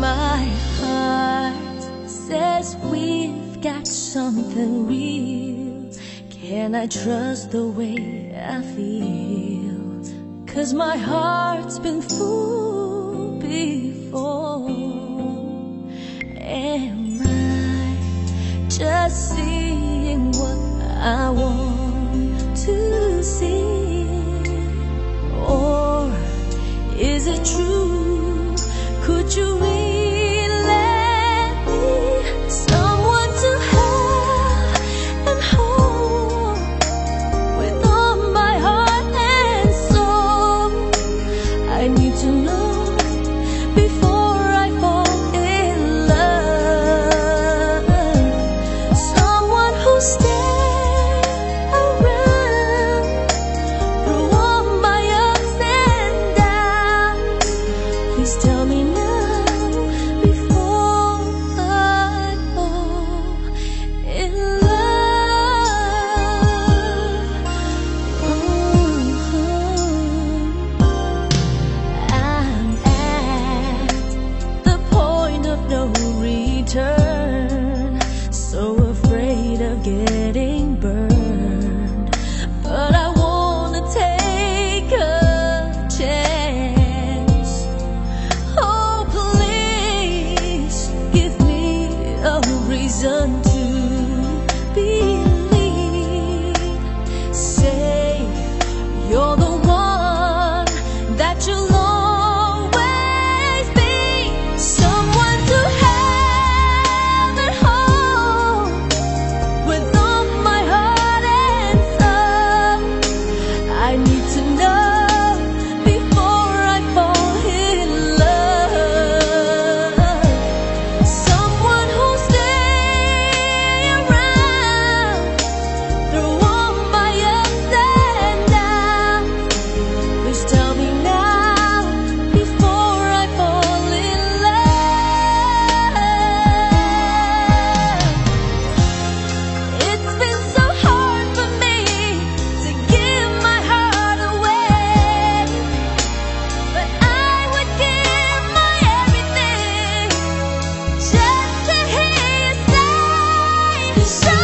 My heart says we've got something real. Can I trust the way I feel? Cause my heart's been fooled before. Am I just seeing what I want to see? Or is it true? Could you? Please tell me now before I fall in love. I'm at the point of no return, so afraid of getting. so